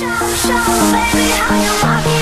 show, show, baby, how you rock